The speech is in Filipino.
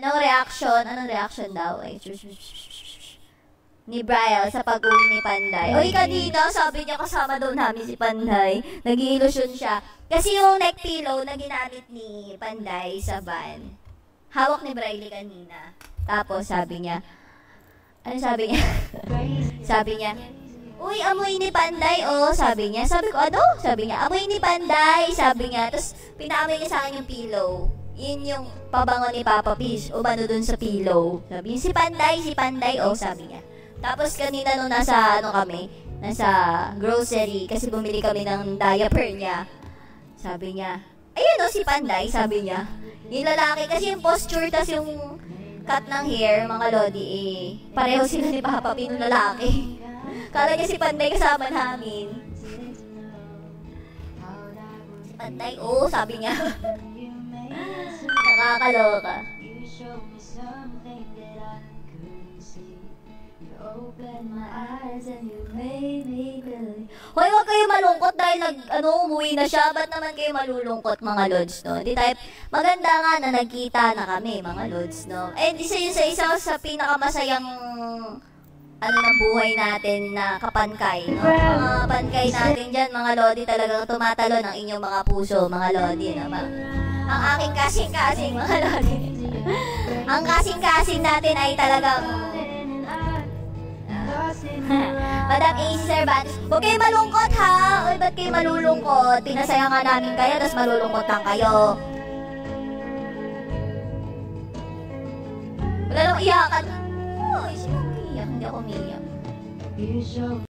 Anong reaction? Anong reaction daw? Eh, ni Brian sa pag-uwi ni Panday. Uy, kanina, sabi niya kasama daw namin si Panday. nag illusion siya. Kasi yung neck pillow na ginamit ni Panday sa van, hawak ni Briley kanina. Tapos sabi niya, ano sabi niya? sabi niya, Uy, amoy ni Panday, oh, sabi niya. Sabi ko, ano? Sabi niya, amoy ni Panday, sabi niya. Tapos, pinaamoy niya sa akin yung pillow. Yun yung pabango ni Papa Fish, o bano dun sa pillow. Sabi niya, si Panday, si Panday, oh, sabi niya. Tapos, kanina nung nasa, ano kami, nasa grocery, kasi bumili kami ng diaper niya. Sabi niya, ayun, oh, si Panday, sabi niya. Yung lalaki, kasi yung posture, tas yung cut ng hair, mga lodi, eh, pareho sila ni Papa Pino lalaki. Kala niya si Panday kasama namin. Si Panday, oh, sabi niya. Nakakaloka. Open my eyes and you made me believe. Hoy, wag kayo malungkot dahil nag, ano, umuwi na siya. Ba't naman kayo malulungkot, mga lods, no? Di tayo, maganda nga na nagkita na kami, mga lods, no? Eh, di sa yun sa isa sa pinakamasayang ano ng buhay natin na kapankay, no? Mga pankay natin dyan, mga lodi, talagang tumatalo ng inyong mga puso, mga lodi, no? Ang aking kasing-kasing, mga lodi. Ang kasing-kasing natin ay talagang Madam AC Cervantes, huwag kayo malungkot ha! Uy, ba't kayo malulungkot? Pinasaya nga namin kayo, tapos malulungkot lang kayo. Wala nang iyakan. Uy, sino umiyak? Hindi ako umiyak.